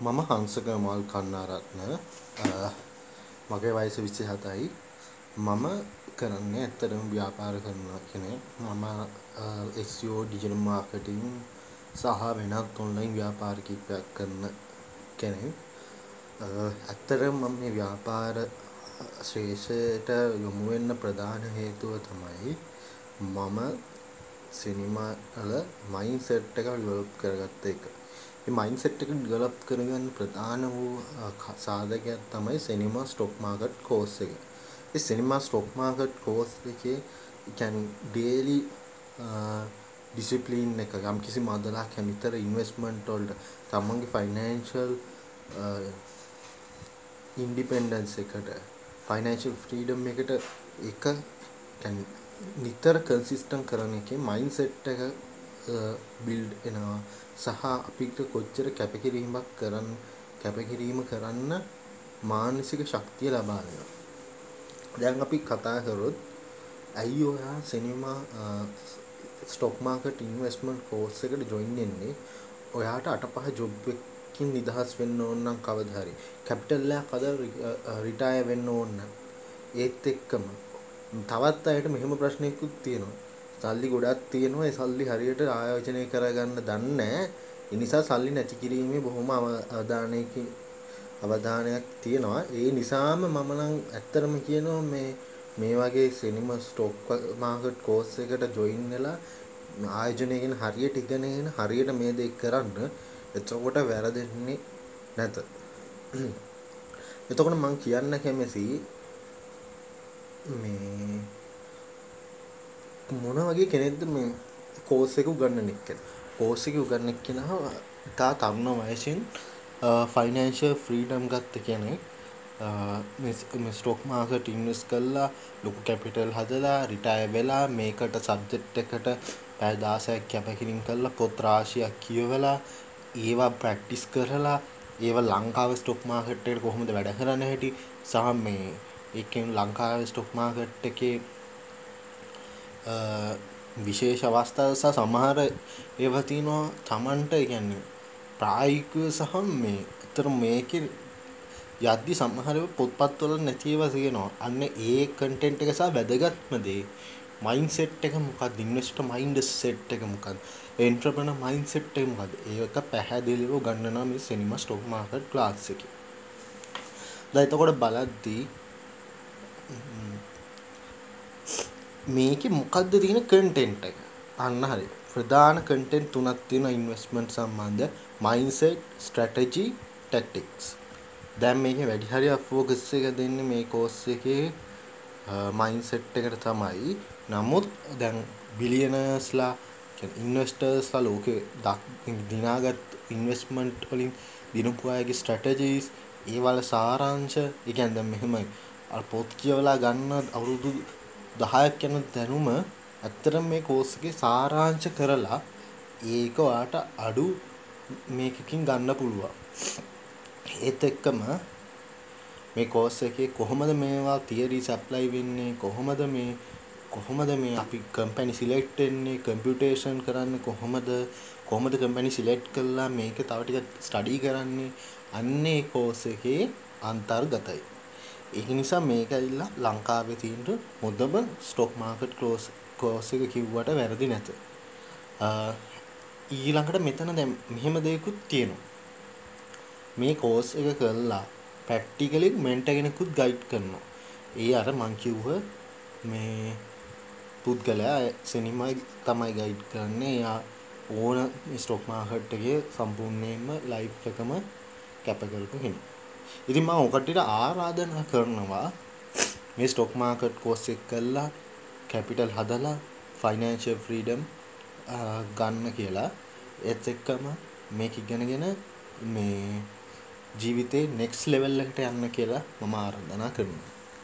මම හංසක මල් කන්නාරත්න මගේ වයස විසි හතයි මම කරන්නේ ඇත්තටම ව්‍යාපාර කරන කෙනෙක් මම SEO ඩිජිටල් මාකටිං සහ වෙනත් ඔන්ලයින් ව්‍යාපාර කිහිපයක් කරන කෙනෙක්. ඇත්තටම මම මේ ව්‍යාපාර ශ්‍රේෂ්ඨයට යොමු වෙන්න ප්‍රධාන හේතුව තමයි මම සිනමා වල මයින්ඩ් සෙට් එක ඩෙවලොප් කරගත්ත එක. මේ මයින්ඩ් සෙට් එක ඩෙවලොප් කරගන්න ප්‍රධාන වූ සාධකයක් තමයි සිනමා ස්ටොක් මාකට් කෝස් එක. ඒ සිනමා ස්ටොක් මාකට් කෝස් එකේ කියන්නේ ඩේලි ඩිසිප්ලින් එක යම්කිසි මදලක් නිතර ඉන්වෙස්ට්මන්ට් වලට තමන්ගේ ෆයිනෑන්ෂල් ඉන්ඩිපෙන්ඩන්ස් එකට ෆයිනෑන්ෂල් ෆ්‍රීඩම් එකට එක කියන්නේ නිතර කන්සිස්ටන්ට් කරන එකේ මයින්ඩ් සෙට් එක බිල්ඩ් වෙනවා සහ අපිට කොච්චර කැපකිරීමක් කරන්න කැපකිරීම කරන්න මානසික ශක්තිය ලබා දෙනවා. දැන් අපි කතා කරොත් ඇයි ඔයා සිනමා ස්ටොක් මාකට් ඉන්වෙස්ට්මන්ට් කෝස් එකට ජොයින් වෙන්නේ? ඔයාට අටපහ ජොබ් එකකින් නිදහස් වෙන්න ඕන නම් කවදා හරි කැපිටල් එකක් අද රිටයර් වෙන්න ඕන නම් ඒත් එක්කම තවත් අයට මෙහෙම ප්‍රශ්නයකුත් තියෙනවා. සල්ලි ගොඩක් තියෙනවා ඒ සල්ලි හරියට ආයෝජනය කරගන්න දන්නේ ඒ නිසා සල්ලි නැති කිරීමේ බොහොම අවධානයකින් අවධානයක් තියෙනවා. ඒ නිසාම මම නම් ඇත්තටම කියනවා මේ මේ වගේ සිනමා ස්ටොක් මාකට් කෝස් එකට ජොයින් වෙලා ආයෝජනය ගැන හරියට ඉගෙනගෙන හරියට මේ දේ කරන්න එතකොට වැරදෙන්නේ නැත. එතකොට මම කියන්න කැමති මේ මොන වගේ කෙනෙක්ද මේ කෝස් එක උගන්වන එක්කෙනා. කෝස් එක උගන්වන එක්කෙනා තා තරුණ වයසින් ෆයිනෑන්ෂල් ෆ්‍රීඩම් ගත්ත කෙනෙක්. මේ ස්ටොක් මාකට් ඉන්වෙස්ට් කරලා ලොකු කැපිටල් හදලා රිටයර් වෙලා මේකට සබ්ජෙක්ට් එකට පැය 16ක් කැපකිරීම කරලා පොත් රාශියක් කියවලා ඒවා ප්‍රැක්ටිස් කරලා ඒවා ලංකාවේ ස්ටොක් මාකට් එකට කොහොමද වැඩ කරන්න හැටි සහ මේ ඒකෙන් ලංකාවේ ස්ටොක් මාකට් එකේ විශේෂ අවස්ථා සහ සමහර ඒවා තියෙනවා Tamanට කියන්නේ ප්‍රායෝගිකව සහ මේ අතර මේකේ යද්දි සමහර ඒවා පොත්පත්වල නැති ඒවා තියෙනවා. අන්න ඒ කන්ටෙන්ට් එක සහ වැදගත්ම දේ මයින්ඩ් සෙට් එක මොකක්ද? ඉන්වෙස්ටර් මයින්ඩ් සෙට් එක මොකක්ද? එන්ටර්ප්‍රනර් මයින්ඩ් සෙට් එක මොකක්ද? ඒක පැහැදිලිව ගන්නනවා මේ සිනිමා ස්ටොක් මාකට් ක්ලාස් එකේ. දැන් එතකොට බලද්දී මේකේ මොකද්ද තියෙන කන්ටෙන්ට් එක? අන්න හරි. ප්‍රධාන කන්ටෙන්ට් තුනක් තියෙනවා ඉන්වෙස්ට්මන්ට් සම්බන්ධ මයින්ඩ්සෙට්, ස්ට්‍රැටජි, ටැක්ටික්ස්. දැන් මේකේ වැඩි හරියක් ફોකස් එක දෙන්නේ මේ කෝස් එකේ මයින්ඩ්සෙට් එකට තමයි. නමුත් දැන් බිලියනර්ස්ලා කියන්නේ ඉන්වෙස්ටර්ස්ලා ලෝකේ දිනාගත් ඉන්වෙස්ට්මන්ට් වලින් දිනපු අයගේ ස්ට්‍රැටජිස් ඒවල සාරාංශ ඒ කියන්නේ දැන් මෙහෙමයි අර පොත් කියවලා ගන්න අවුරුදු 10ක් යන දැනුම ඇත්තටම මේ කෝස් එකේ සාරාංශ කරලා ඒක ඔයාට අඩු මේකකින් ගන්න පුළුවන්. ඒත් එක්කම මේ කෝස් එකේ කොහොමද මේවා තියරිස් ඇප්ලයි වෙන්නේ කොහොමද මේ කොහොමද මේ අපි කම්පැනි සිලෙක්ට් වෙන්නේ කම්පියුටේෂන් කරන්නේ කොහොමද කොහොමද කම්පැනි සිලෙක්ට් කරලා මේක තව ටිකක් ස්ටඩි කරන්නේ අන්නේ කෝස් එකේ අන්තර්ගතයි. ඒක නිසා මේක ඇවිල්ලා ලංකාවේ තියෙන හොඳම ස්ටොක් මාකට් ක්ලෝස් කෝස් එක කිව්වට වැරදි නැත. ඊළඟට මෙතන දැන් මෙහෙම දෙයක්ත් තියෙනවා. මේ කෝස් එක කරලා ප්‍රැක්ටිකලි මෙන්ටර් කෙනෙකුත් ගයිඩ් කරනවා. ඒ අර මං කිව්ව මේ පුද්ගලයා සිනිමයි තමයි ගයිඩ් කරන්නේ. එයා ඕන ස්ටොක් මාකට් එකේ සම්පූර්ණයෙන්ම ලයිෆ් එකම කැප කරපු කෙනෙක්. ඉතින් මම ඔකටට ආරාධනා කරනවා. මේ ස්ටොක් මාකට් කෝස් එක කරලා කැපිටල් හදලා ෆයිනෑන්ෂල් ෆ්‍රීඩම් ගන්න කියලා. ඒත් එක්කම මේක ඉගෙනගෙන මේ ජීවිතේ නෙක්ස්ට් ලෙවල් එකට යන්න කියලා මම ආරාධනා කරනවා.